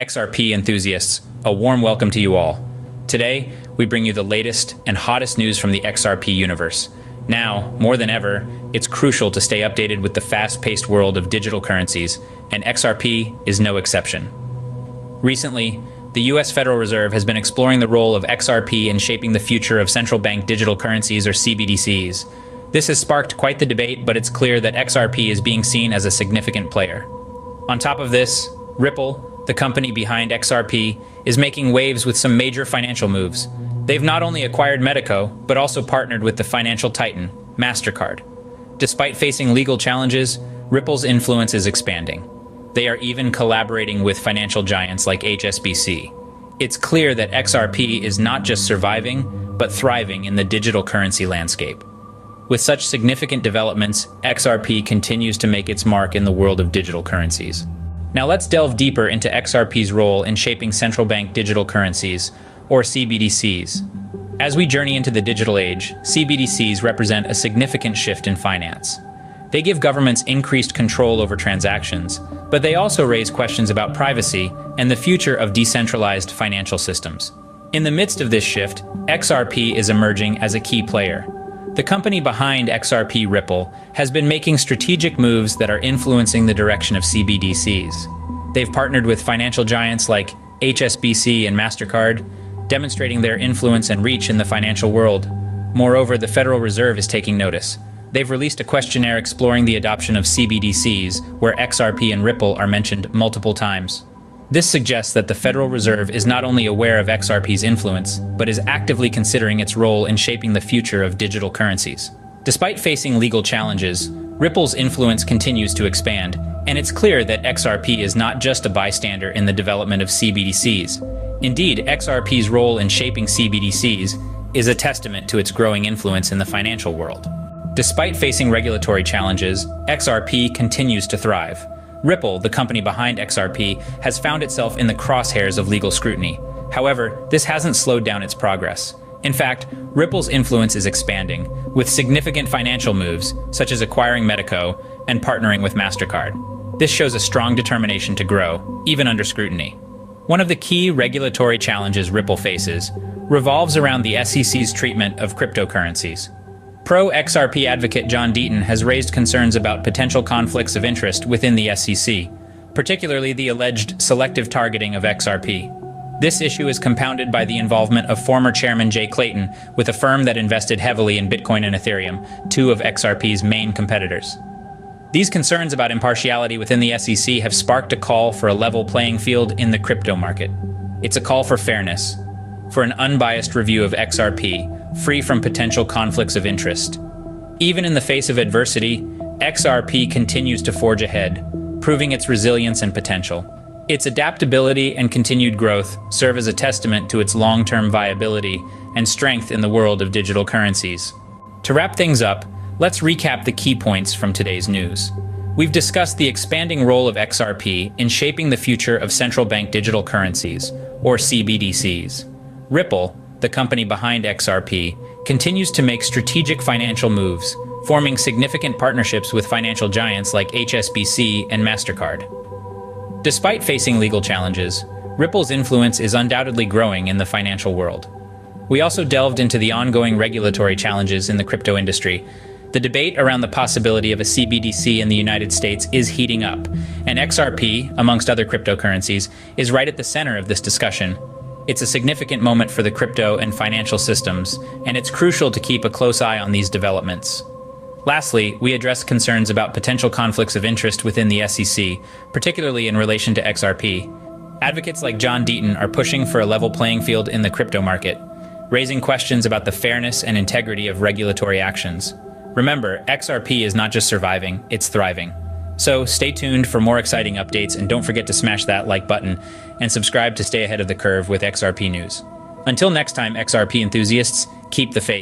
XRP enthusiasts, a warm welcome to you all. Today, we bring you the latest and hottest news from the XRP universe. Now, more than ever, it's crucial to stay updated with the fast-paced world of digital currencies, and XRP is no exception. Recently, the US Federal Reserve has been exploring the role of XRP in shaping the future of central bank digital currencies or CBDCs. This has sparked quite the debate, but it's clear that XRP is being seen as a significant player. On top of this, Ripple, the company behind XRP, is making waves with some major financial moves. They've not only acquired Metaco, but also partnered with the financial titan, MasterCard. Despite facing legal challenges, Ripple's influence is expanding. They are even collaborating with financial giants like HSBC. It's clear that XRP is not just surviving, but thriving in the digital currency landscape. With such significant developments, XRP continues to make its mark in the world of digital currencies. Now let's delve deeper into XRP's role in shaping central bank digital currencies, or CBDCs. As we journey into the digital age, CBDCs represent a significant shift in finance. They give governments increased control over transactions, but they also raise questions about privacy and the future of decentralized financial systems. In the midst of this shift, XRP is emerging as a key player. The company behind XRP Ripple has been making strategic moves that are influencing the direction of CBDCs. They've partnered with financial giants like HSBC and MasterCard, demonstrating their influence and reach in the financial world. Moreover, the Federal Reserve is taking notice. They've released a questionnaire exploring the adoption of CBDCs, where XRP and Ripple are mentioned multiple times. This suggests that the Federal Reserve is not only aware of XRP's influence, but is actively considering its role in shaping the future of digital currencies. Despite facing legal challenges, Ripple's influence continues to expand, and it's clear that XRP is not just a bystander in the development of CBDCs. Indeed, XRP's role in shaping CBDCs is a testament to its growing influence in the financial world. Despite facing regulatory challenges, XRP continues to thrive. Ripple, the company behind XRP, has found itself in the crosshairs of legal scrutiny. However, this hasn't slowed down its progress. In fact, Ripple's influence is expanding, with significant financial moves, such as acquiring Metaco and partnering with MasterCard. This shows a strong determination to grow, even under scrutiny. One of the key regulatory challenges Ripple faces revolves around the SEC's treatment of cryptocurrencies. Pro XRP advocate John Deaton has raised concerns about potential conflicts of interest within the SEC, particularly the alleged selective targeting of XRP. This issue is compounded by the involvement of former chairman Jay Clayton with a firm that invested heavily in Bitcoin and Ethereum, two of XRP's main competitors. These concerns about impartiality within the SEC have sparked a call for a level playing field in the crypto market. It's a call for fairness, for an unbiased review of XRP, free from potential conflicts of interest. Even in the face of adversity, XRP continues to forge ahead, proving its resilience and potential. Its adaptability and continued growth serve as a testament to its long-term viability and strength in the world of digital currencies. To wrap things up, let's recap the key points from today's news. We've discussed the expanding role of XRP in shaping the future of central bank digital currencies, or CBDCs. Ripple, the company behind XRP, continues to make strategic financial moves, forming significant partnerships with financial giants like HSBC and MasterCard. Despite facing legal challenges, Ripple's influence is undoubtedly growing in the financial world. We also delved into the ongoing regulatory challenges in the crypto industry. The debate around the possibility of a CBDC in the United States is heating up, and XRP, amongst other cryptocurrencies, is right at the center of this discussion. It's a significant moment for the crypto and financial systems, and it's crucial to keep a close eye on these developments. Lastly, we address concerns about potential conflicts of interest within the SEC, particularly in relation to XRP. Advocates like John Deaton are pushing for a level playing field in the crypto market, raising questions about the fairness and integrity of regulatory actions. Remember, XRP is not just surviving, it's thriving. So stay tuned for more exciting updates and don't forget to smash that like button and subscribe to stay ahead of the curve with XRP news. Until next time, XRP enthusiasts, keep the faith.